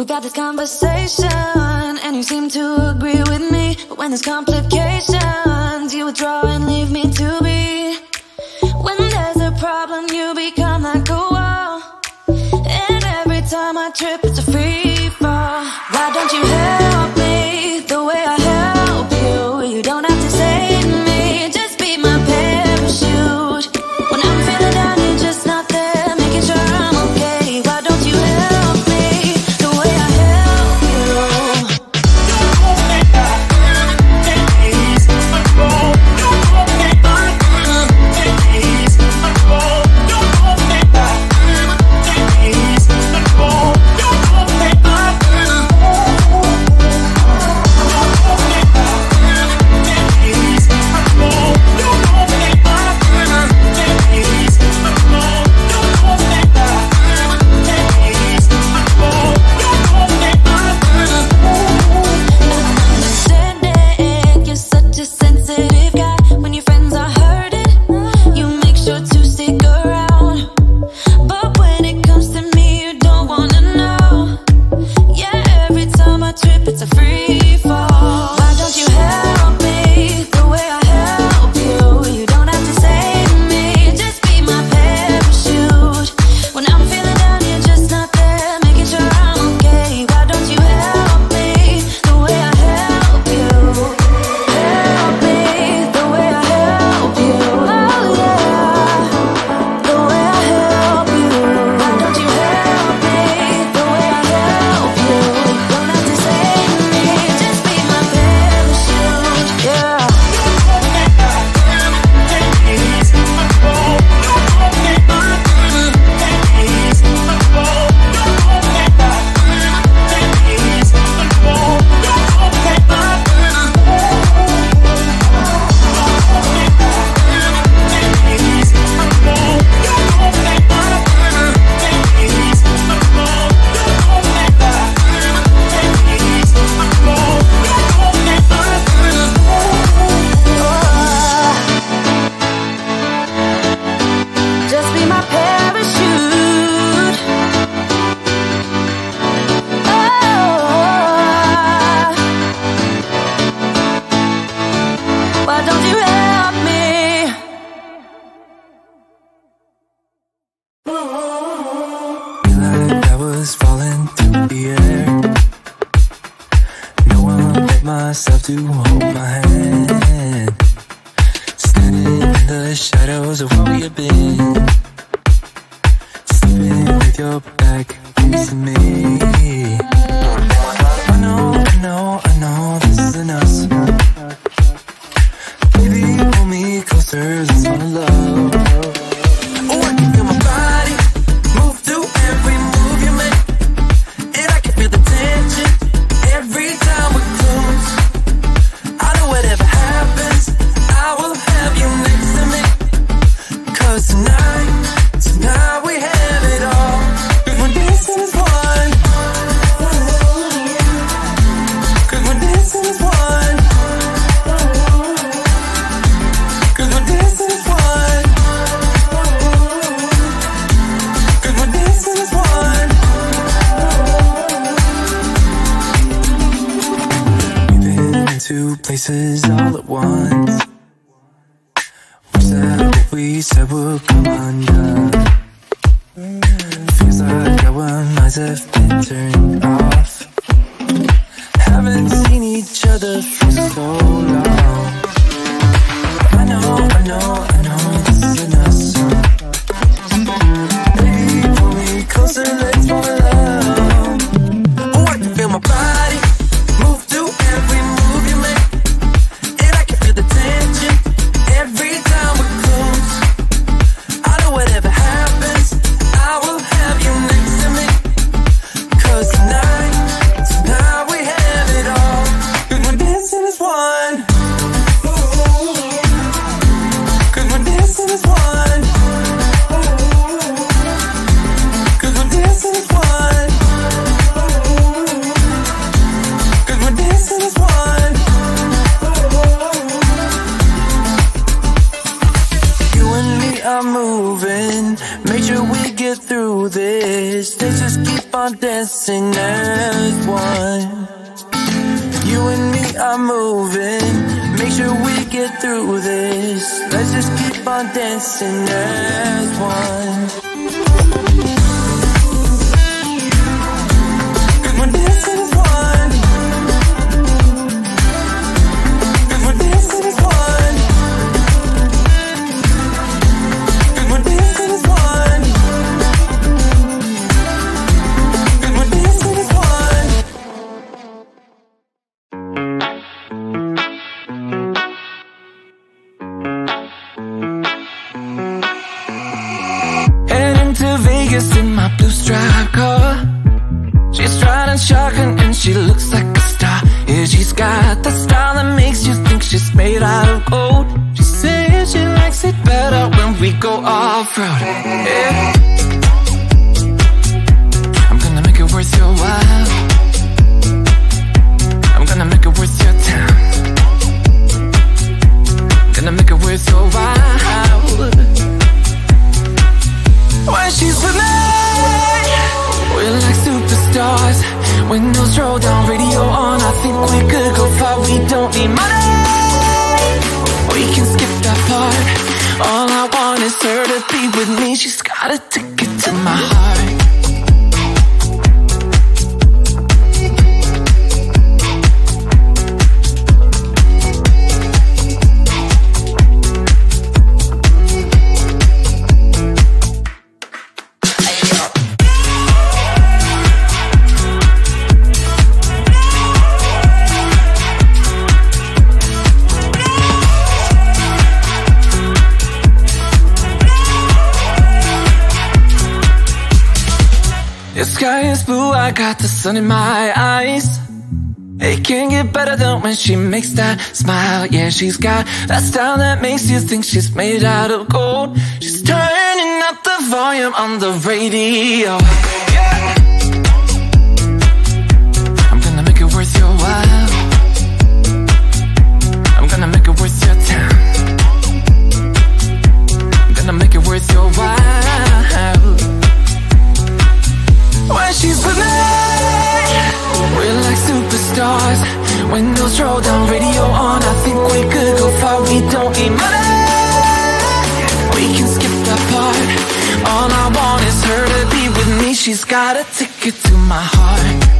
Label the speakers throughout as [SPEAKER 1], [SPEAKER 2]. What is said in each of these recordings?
[SPEAKER 1] We got this conversation, and you seem to agree with me. But when there's complications, you withdraw and leave me to be.
[SPEAKER 2] myself to hold my hand. Standing in the shadows of where you've been. Sleeping with your back facing me. I know, I know, I know this isn't us two places all at once. Was that what we said would come undone? Feels like our minds have been turned off. Haven't seen each other for so long. I know, I know, I know this isn't us Maybe pull me closer, as as one. Car. She's riding shotgun and she looks like a star. Yeah, she's got the style that makes you think she's made out of gold. She says she likes it better when we go off road. Yeah. I'm gonna make it worth your while. I'm gonna make it worth your time. Gonna make it worth your while. When she's with me, I got the sun in my eyes. It can't get better than when she makes that smile. Yeah, she's got that style that makes you think she's made out of gold. She's turning up the volume on the radio. She's got a ticket to my heart.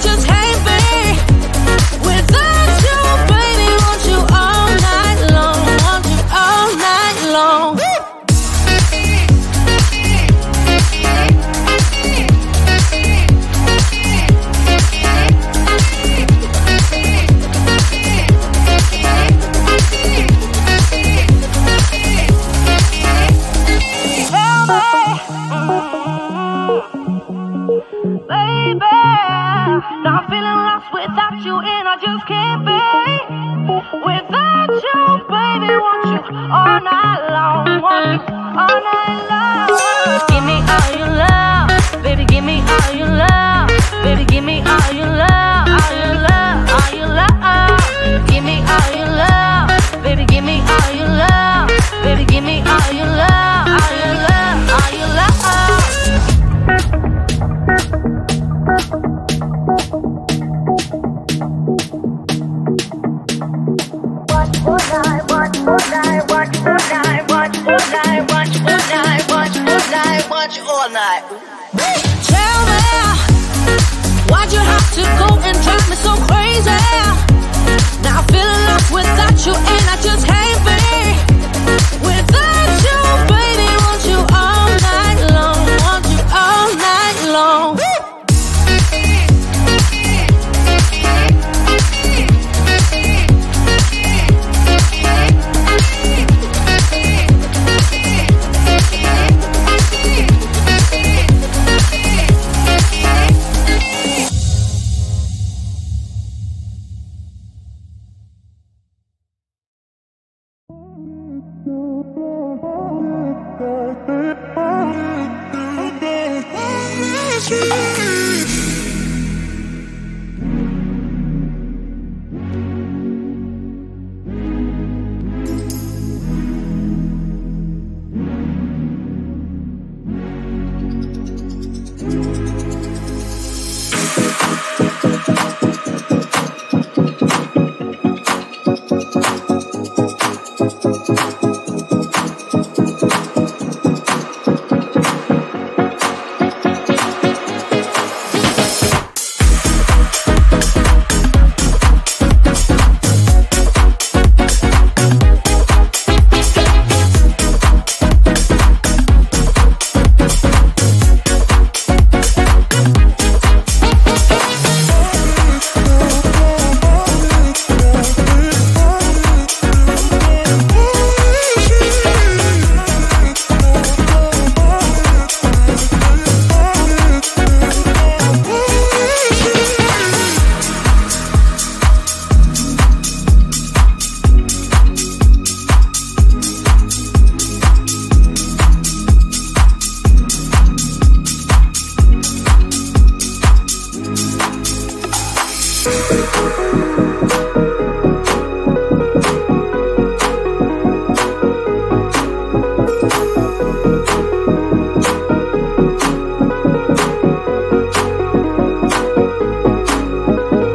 [SPEAKER 1] without you, baby. Want you all night long, want you all night long. Give me all your love, you, and I just can't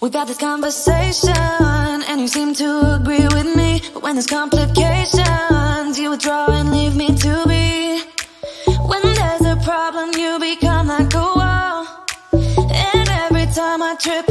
[SPEAKER 1] We've had this conversation, and you seem to agree with me. But when there's complications, you withdraw and leave me to be. When there's a problem, you become like a wall. And every time I trip,